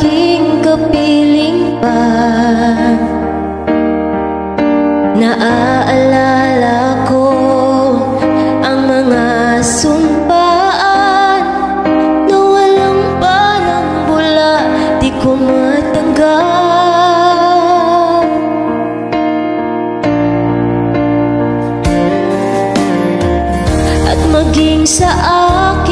aking kapiling pa. Naaalala ko ang mga sumpaan Na walang parang bula di ko matanggap. At maging sa akin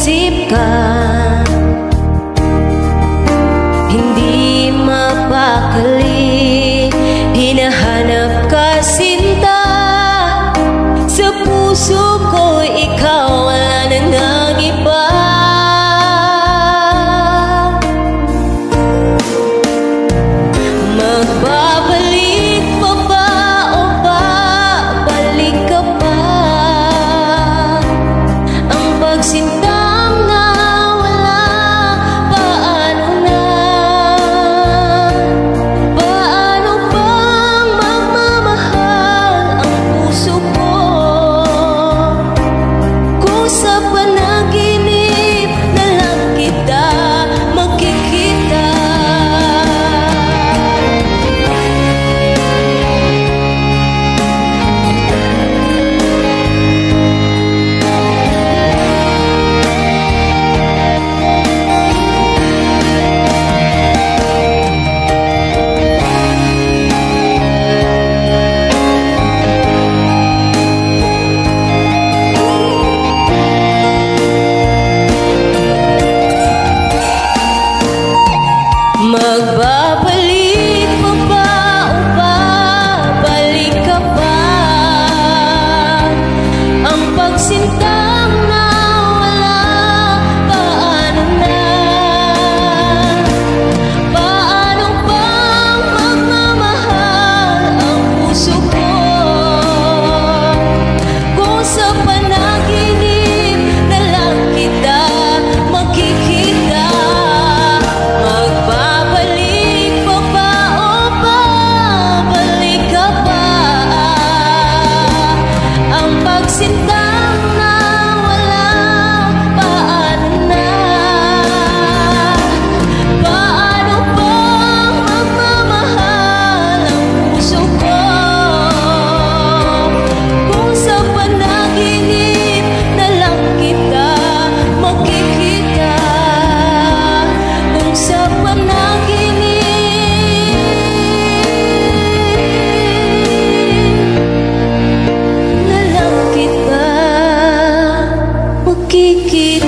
sisipkan cinta की